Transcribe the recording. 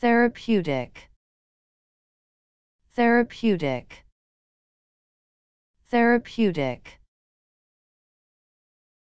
therapeutic. Therapeutic. Therapeutic.